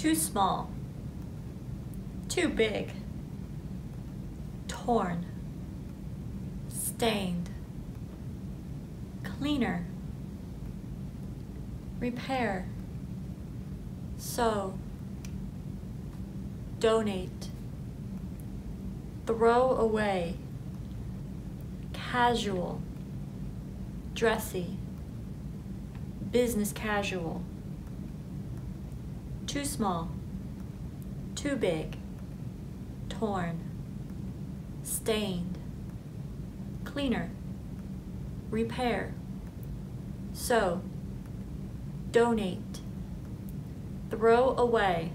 Too small. Too big. Torn. Stained. Cleaner. Repair. Sew. Donate. Throw away. Casual. Dressy. Business casual. Too small. Too big. Torn. Stained. Cleaner. Repair. Sew. Donate. Throw away.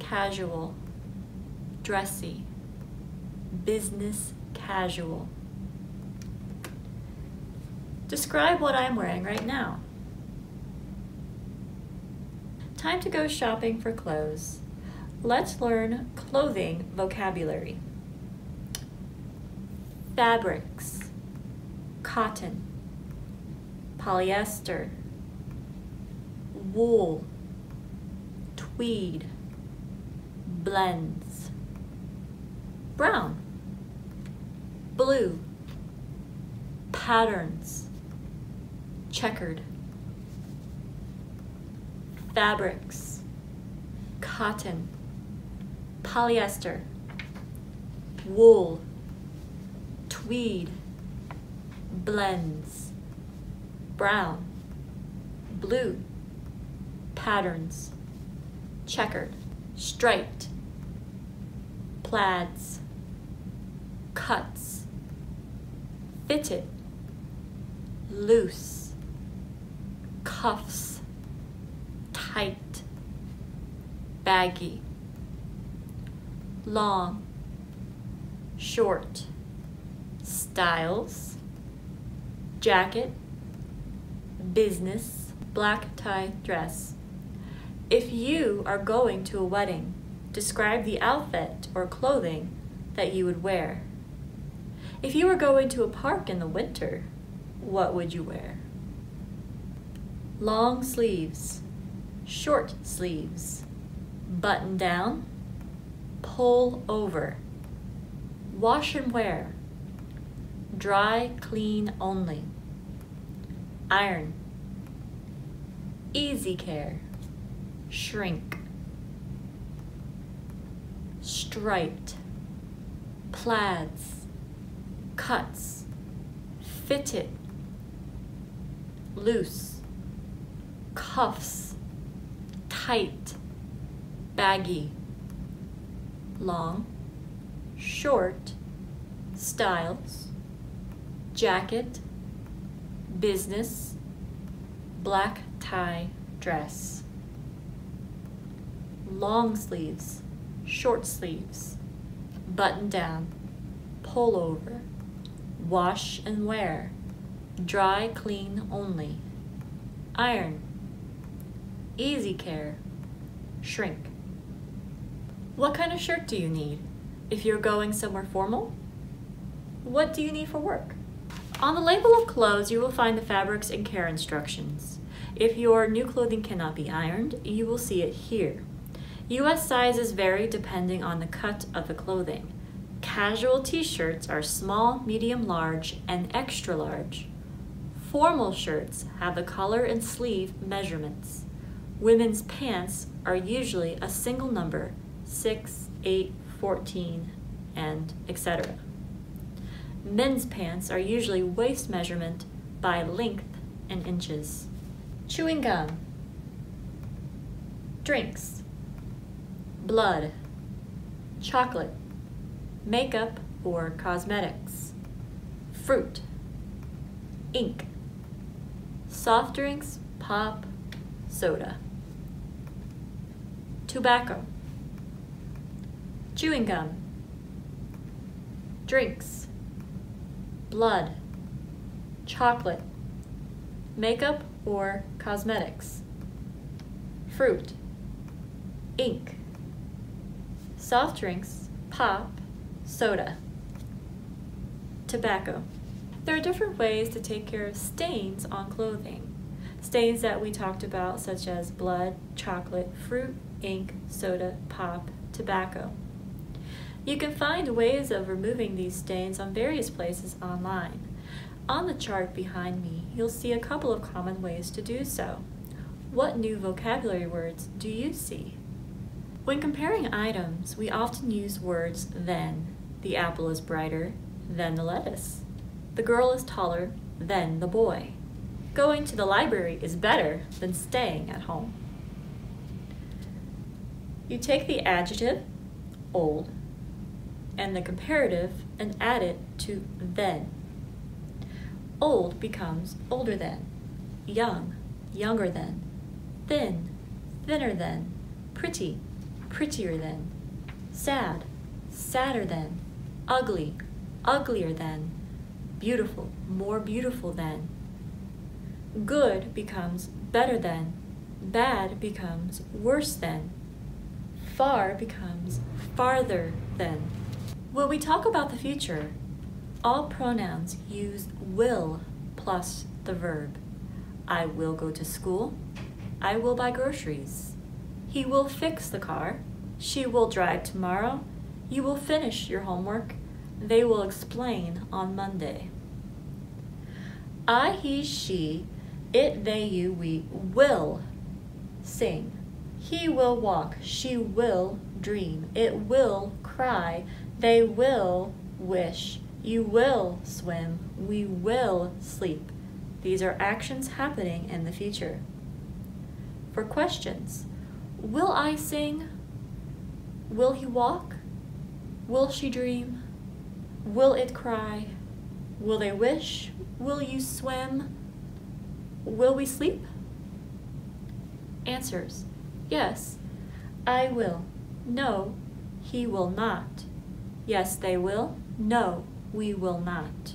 Casual. Dressy. Business casual. Describe what I'm wearing right now. Time to go shopping for clothes. Let's learn clothing vocabulary. Fabrics, cotton, polyester, wool, tweed, blends, brown, blue, patterns, checkered, fabrics, cotton, polyester, wool, tweed, blends, brown, blue, patterns, checkered, striped, plaids, cuts, fitted, loose, cuffs, tight, baggy, long, short, styles, jacket, business, black tie dress. If you are going to a wedding, describe the outfit or clothing that you would wear. If you were going to a park in the winter, what would you wear? Long sleeves, short sleeves, button down, pull over, wash and wear, dry clean only, iron, easy care, shrink, striped, plaids, cuts, fitted, loose, cuffs, tight, baggy, long, short, styles, jacket, business, black tie dress, long sleeves, short sleeves, button down, pull over, wash and wear, dry clean only, iron, easy care, shrink. What kind of shirt do you need? If you're going somewhere formal? What do you need for work? On the label of clothes, you will find the fabrics and care instructions. If your new clothing cannot be ironed, you will see it here. US sizes vary depending on the cut of the clothing. Casual t-shirts are small, medium, large, and extra large. Formal shirts have the collar and sleeve measurements. Women's pants are usually a single number, 6, 8, 14, and etc. Men's pants are usually waist measurement by length and inches. Chewing gum. Drinks. Blood. Chocolate. Makeup or cosmetics. Fruit. Ink. Soft drinks, pop, soda. Tobacco. Chewing gum. Drinks. Blood. Chocolate. Makeup or cosmetics. Fruit. Ink. Soft drinks, pop, soda. Tobacco. There are different ways to take care of stains on clothing. Stains that we talked about, such as blood, chocolate, fruit, ink, soda, pop, tobacco. You can find ways of removing these stains on various places online. On the chart behind me, you'll see a couple of common ways to do so. What new vocabulary words do you see? When comparing items, we often use words than. The apple is brighter than the lettuce. The girl is taller than the boy. Going to the library is better than staying at home. You take the adjective, old, and the comparative and add it to then. Old becomes older than, young, younger than, thin, thinner than, pretty, prettier than, sad, sadder than, ugly, uglier than, beautiful, more beautiful than. Good becomes better than, bad becomes worse than, far becomes farther than. When we talk about the future, all pronouns use will plus the verb. I will go to school. I will buy groceries. He will fix the car. She will drive tomorrow. You will finish your homework. They will explain on Monday. I, he, she, it, they, you, we will sing. He will walk. She will dream. It will cry. They will wish. You will swim. We will sleep. These are actions happening in the future. For questions, will I sing? Will he walk? Will she dream? Will it cry? Will they wish? Will you swim? Will we sleep? Answers Yes, I will. No, he will not. Yes, they will. No, we will not.